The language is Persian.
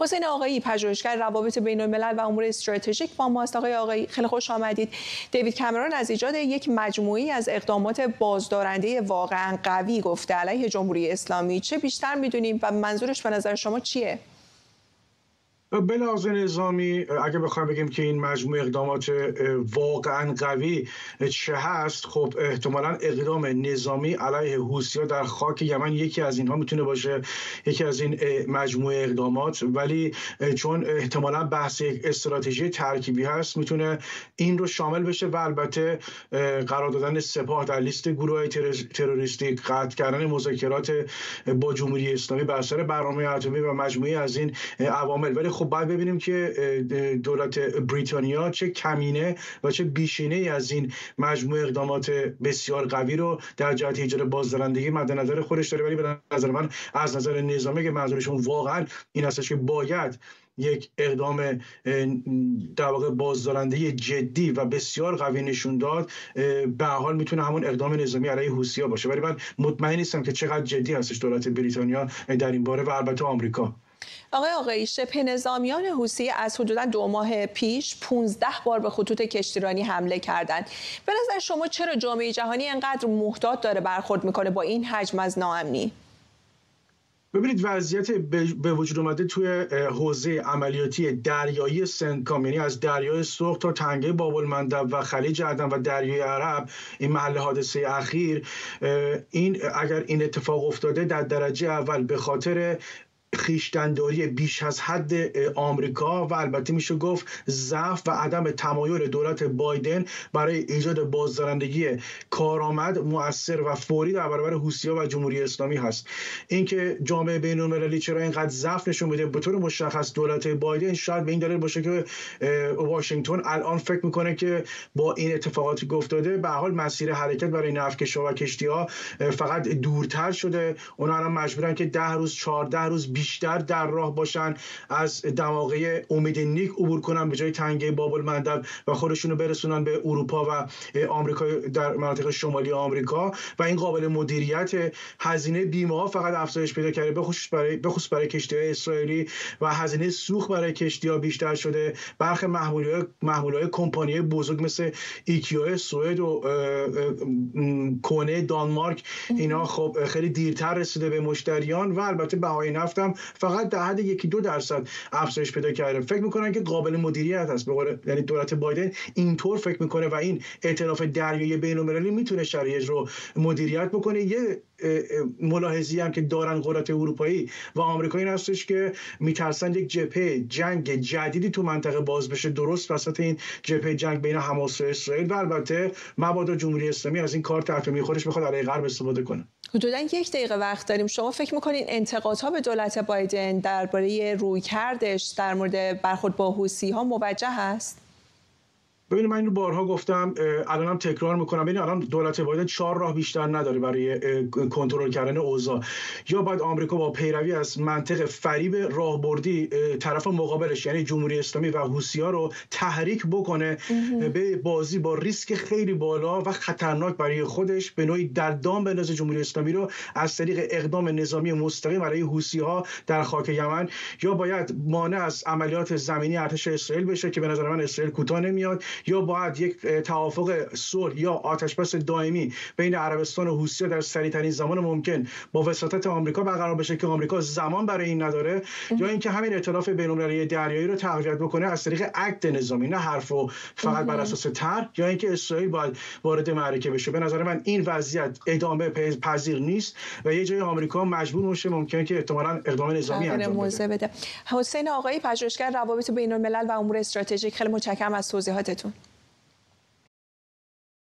حسین آقایی پژوهشگر روابط بین الملل و امور استراتژیک با ماست. آقای آقایی خیلی خوش آمدید. دیوید کامرون از ایجاد یک مجموعی از اقدامات بازدارنده واقعا قوی گفته علیه جمهوری اسلامی. چه بیشتر می‌دونیم و منظورش به نظر شما چیه؟ به لحاظ نظامی اگه بخوایم بگیم که این مجموعه اقدامات واقعا قوی چه هست خب احتمالا اقدام نظامی علیه حوثی‌ها در خاک یمن یکی از اینها می‌تونه باشه یکی از این مجموعه اقدامات. ولی چون احتمالا بحث یک استراتژی ترکیبی هست می‌تونه این رو شامل بشه و البته قرار دادن سپاه در لیست گروه تروریستی قطع کردن مذاکرات با جمهوری اسلامی بر سر برنامه اتمی و مجموعه از این عوامل. ولی خب باید ببینیم که دولت بریتانیا چه کمینه و چه بیشینه از این مجموعه اقدامات بسیار قوی رو در جهت ایجاد بازدارندگی مد نظر خودش داره. ولی به نظر من از نظر نظامی که منظورشون واقعا این هستش که باید یک اقدام در واقع بازدارنده جدی و بسیار قوی نشون داد به حال می‌تونه همون اقدام نظامی علیه حوثی‌ها باشه. ولی من مطمئن نیستم که چقدر جدی هستش دولت بریتانیا در این باره و البته آمریکا. آقای آقایی شبه نظامیان حوسی از حدودا دو ماه پیش 15 بار به خطوط کشتیرانی حمله کردند. به نظر شما چرا جامعه جهانی انقدر محتاط داره برخورد می‌کنه با این حجم از ناامنی؟ ببینید وضعیت به وجود اومده توی حوزه عملیاتی دریایی سنکام یعنی از دریای سرخ تا تنگه باب المندب و خلیج عدن و دریای عرب این محل حادثه اخیر این اگر این اتفاق افتاده در درجه اول به خاطر خیشتنداری بیش از حد آمریکا و البته میشه گفت ضعف و عدم تمایل دولت بایدن برای ایجاد بازدارندگی کارآمد مؤثر و فوری در برابر حوثی‌ها و جمهوری اسلامی هست. اینکه جامعه بین‌المللی چرا اینقدر ضعف نشون میده؟ به طور مشخص دولت بایدن شاید به این دلیل باشه که واشنگتن الان فکر می‌کنه که با این اتفاقاتی گفتاده به حال مسیر حرکت برای نفتکشا و کشتی‌ها فقط دورتر شده. اونا الان مجبورن که ده روز 14 روز بیشتر در راه باشن از دماغه امید نیک عبور کنن به جای تنگه بابل مندب و خودشونو برسونن به اروپا و آمریکا در مناطق شمالی آمریکا و این قابل مدیریت هزینه بیمه ها فقط افزایش پیدا کرده به خصوص برای به خصوص برای کشتی های اسرائیلی و هزینه سوخت برای کشتی ها بیشتر شده. برخی محموله های کمپانی بزرگ مثل ایکیا سوئد و کونه دانمارک اینا خب خیلی دیرتر رسیده به مشتریان و البته بهای نفت فقط در حد یکی دو درصد افزایش پیدا کرده فکر می‌کنن که قابل مدیریت هست به یعنی دولت بایدن اینطور فکر می‌کنه و این ائتلاف دریایی بین‌المللی می‌تونه شرایط رو مدیریت بکنه. یه ملاحظی هم که دارن قدرت اروپایی و آمریکایی این هستش که میترسن یک جبهه جنگ جدیدی تو منطقه باز بشه. درست وسط این جبهه جنگ بین حماس و اسرائیل و البته مبادا جمهوری اسلامی از این کار تحت خودش بخواد علیه غرب استفاده کنه. حدودا یک دقیقه وقت داریم. شما فکر می‌کنین انتقادها به دولت بایدن درباره رویکردش در مورد برخورد با حوسی ها موجه است؟ ببینید من اینو بارها گفتم الانم تکرار می‌کنم. ببینید الان دولت بایدن چهار راه بیشتر نداره برای کنترل کردن اوضاع. یا باید آمریکا با پیروی از منطق فریب راهبردی طرف مقابلش یعنی جمهوری اسلامی و حوثی‌ها رو تحریک بکنه به بازی با ریسک خیلی بالا و خطرناک برای خودش به نوعی در دام بندازه جمهوری اسلامی رو از طریق اقدام نظامی مستقیم برای حوثی‌ها در خاک یمن. یا باید مانع از عملیات زمینی ارتش اسرائیل بشه که به نظر من اسرائیل کوتاه نمیاد. یا باید یک توافق صلح یا آتشبس دائمی بین عربستان و حوثی‌ها در سریعترین زمان ممکن با وساطت آمریکا برقرار بشه که آمریکا زمان برای این نداره یا اینکه همین ائتلاف بین‌المللی دریایی رو تقویت بکنه از طریق عقد نظامی نه حرف و فقط بر اساس طرح یا اینکه اسرائیل باید وارد معرکه بشه. به نظر من این وضعیت ادامه پذیر نیست و یه جای آمریکا مجبور میشه ممکنه که احتمالاً اقدام نظامی انجام بده. حسین آقایی پژوهشگر روابط بین‌الملل و امور استراتژیک خیلی متشکرم از توضیحاتتون.